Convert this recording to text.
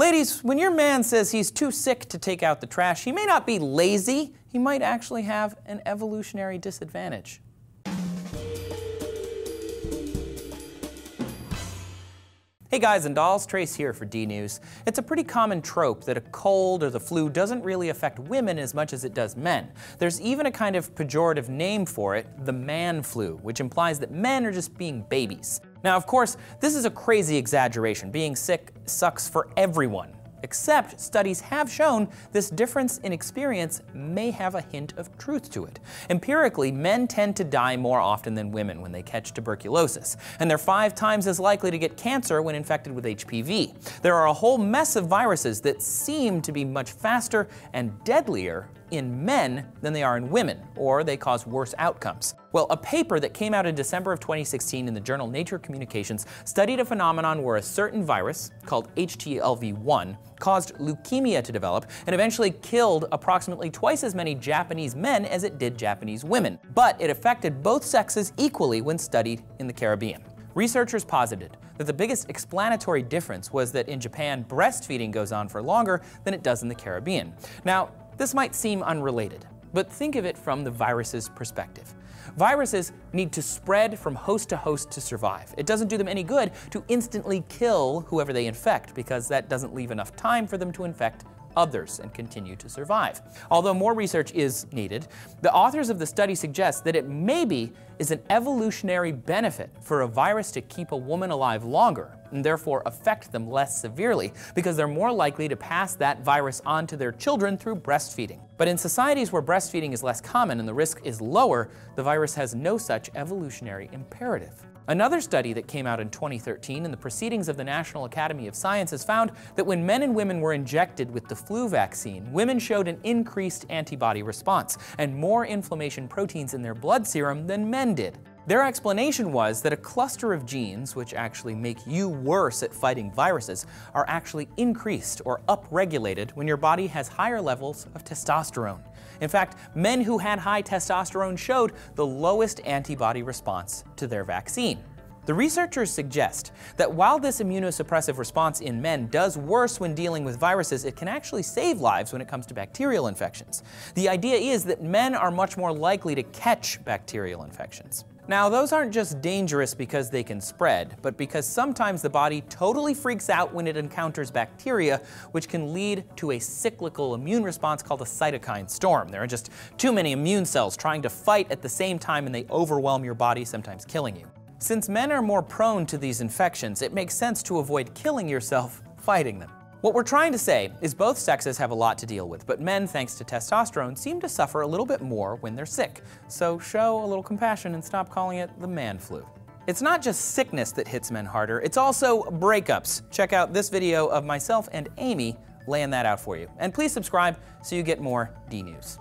Ladies, when your man says he's too sick to take out the trash, he may not be lazy, he might actually have an evolutionary disadvantage. Hey guys and dolls, Trace here for DNews. It's a pretty common trope that a cold or the flu doesn't really affect women as much as it does men. There's even a kind of pejorative name for it, the man flu, which implies that men are just being babies. Now, of course, this is a crazy exaggeration. Being sick sucks for everyone. Except studies have shown this difference in experience may have a hint of truth to it. Empirically, men tend to die more often than women when they catch tuberculosis, and they're five times as likely to get cancer when infected with HPV. There are a whole mess of viruses that seem to be much faster and deadlier in men than they are in women, or they cause worse outcomes. Well, a paper that came out in December of 2016 in the journal Nature Communications studied a phenomenon where a certain virus, called HTLV1, caused leukemia to develop and eventually killed approximately twice as many Japanese men as it did Japanese women. But it affected both sexes equally when studied in the Caribbean. Researchers posited that the biggest explanatory difference was that in Japan, breastfeeding goes on for longer than it does in the Caribbean. Now, this might seem unrelated, but think of it from the virus's perspective. Viruses need to spread from host to host to survive. It doesn't do them any good to instantly kill whoever they infect because that doesn't leave enough time for them to infect others and continue to survive. Although more research is needed, the authors of the study suggest that it maybe is an evolutionary benefit for a virus to keep a woman alive longer and therefore affect them less severely because they're more likely to pass that virus on to their children through breastfeeding. But in societies where breastfeeding is less common and the risk is lower, the virus has no such evolutionary imperative. Another study that came out in 2013 in the Proceedings of the National Academy of Sciences found that when men and women were injected with the flu vaccine, women showed an increased antibody response and more inflammation proteins in their blood serum than men did. Their explanation was that a cluster of genes, which actually make you worse at fighting viruses, are actually increased or upregulated when your body has higher levels of testosterone. In fact, men who had high testosterone showed the lowest antibody response to their vaccine. The researchers suggest that while this immunosuppressive response in men does worse when dealing with viruses, it can actually save lives when it comes to bacterial infections. The idea is that men are much more likely to catch bacterial infections. Now, those aren't just dangerous because they can spread, but because sometimes the body totally freaks out when it encounters bacteria, which can lead to a cyclical immune response called a cytokine storm. There are just too many immune cells trying to fight at the same time and they overwhelm your body, sometimes killing you. Since men are more prone to these infections, it makes sense to avoid killing yourself fighting them. What we're trying to say is both sexes have a lot to deal with, but men, thanks to testosterone, seem to suffer a little bit more when they're sick. So show a little compassion and stop calling it the man flu. It's not just sickness that hits men harder, it's also breakups. Check out this video of myself and Amy laying that out for you. And please subscribe so you get more DNews.